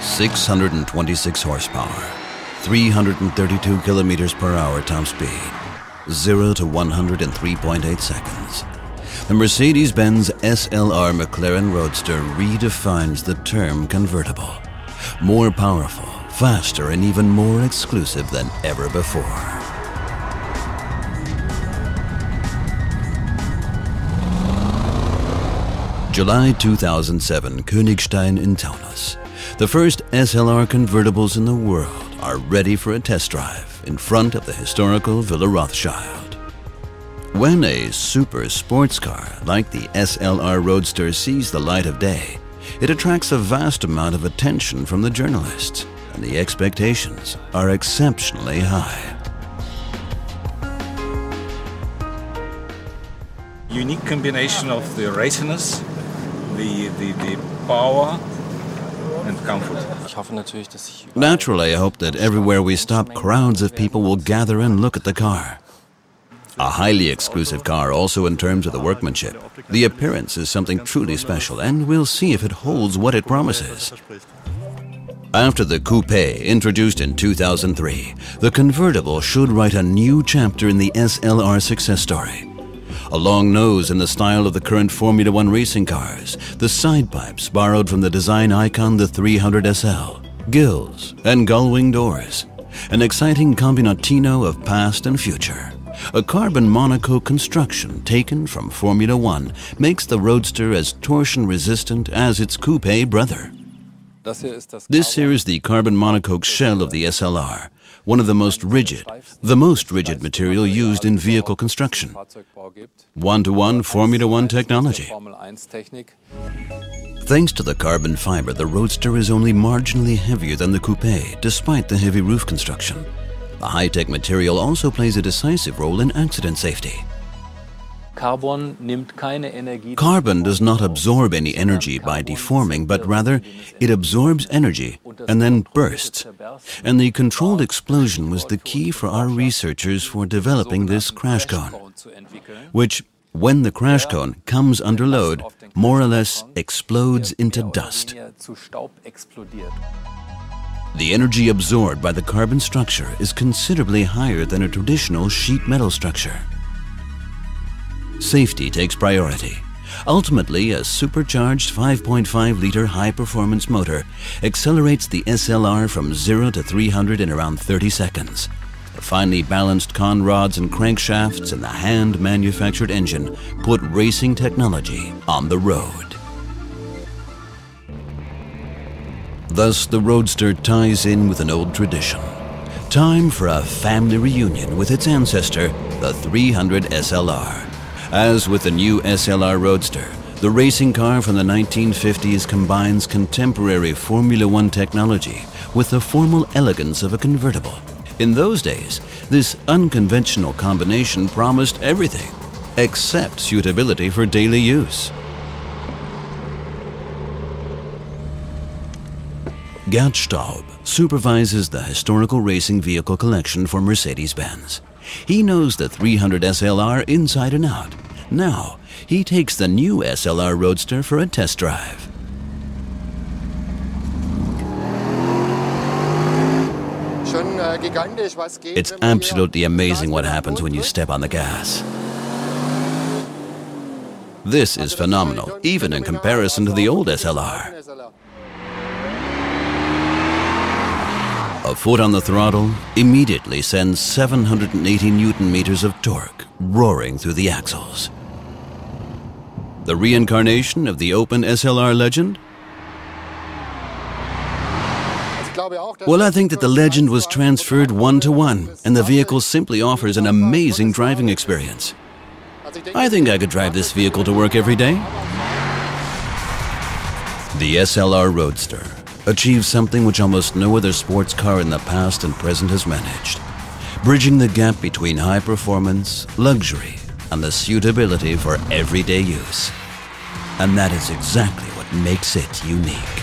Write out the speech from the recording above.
626 horsepower, 332 kilometers per hour top speed, 0 to 100 in 3.8 seconds. The Mercedes-Benz SLR McLaren Roadster redefines the term convertible. More powerful, faster, and even more exclusive than ever before. July 2007, Königstein in Taunus. The first SLR convertibles in the world are ready for a test drive in front of the historical Villa Rothschild. When a super sports car like the SLR Roadster sees the light of day, it attracts a vast amount of attention from the journalists, and the expectations are exceptionally high. Unique combination of the raciness the, the, the power and comfort. Naturally, I hope that everywhere we stop, crowds of people will gather and look at the car. A highly exclusive car also in terms of the workmanship. The appearance is something truly special and we'll see if it holds what it promises. After the coupe introduced in 2003, the convertible should write a new chapter in the SLR success story a long nose in the style of the current Formula One racing cars, the side pipes borrowed from the design icon the 300 SL, gills, and gull-wing doors, an exciting combinatino of past and future. A carbon monocoque construction taken from Formula One makes the Roadster as torsion-resistant as its coupe brother. This here is the carbon monocoque shell of the SLR, one of the most rigid, the most rigid material used in vehicle construction. One-to-one Formula One technology. Thanks to the carbon fiber, the Roadster is only marginally heavier than the coupe, despite the heavy roof construction. The high-tech material also plays a decisive role in accident safety. Carbon does not absorb any energy by deforming, but rather it absorbs energy and then bursts. And the controlled explosion was the key for our researchers for developing this crash cone, which, when the crash cone comes under load, more or less explodes into dust. The energy absorbed by the carbon structure is considerably higher than a traditional sheet metal structure. Safety takes priority. Ultimately, a supercharged 5.5-liter high-performance motor accelerates the SLR from 0 to 300 in around 30 seconds. The finely balanced con rods and crankshafts and the hand-manufactured engine put racing technology on the road. Thus, the Roadster ties in with an old tradition. Time for a family reunion with its ancestor, the 300 SLR. As with the new SLR Roadster, the racing car from the 1950s combines contemporary Formula One technology with the formal elegance of a convertible. In those days, this unconventional combination promised everything except suitability for daily use. Gerd Staub supervises the historical racing vehicle collection for Mercedes-Benz. He knows the 300 SLR inside and out. Now, he takes the new SLR Roadster for a test drive. It's absolutely amazing what happens when you step on the gas. This is phenomenal, even in comparison to the old SLR. Foot on the throttle immediately sends 780 newton meters of torque roaring through the axles. The reincarnation of the open SLR legend? Well, I think that the legend was transferred one to one, and the vehicle simply offers an amazing driving experience. I think I could drive this vehicle to work every day. The SLR Roadster achieves something which almost no other sports car in the past and present has managed, bridging the gap between high performance, luxury, and the suitability for everyday use. And that is exactly what makes it unique.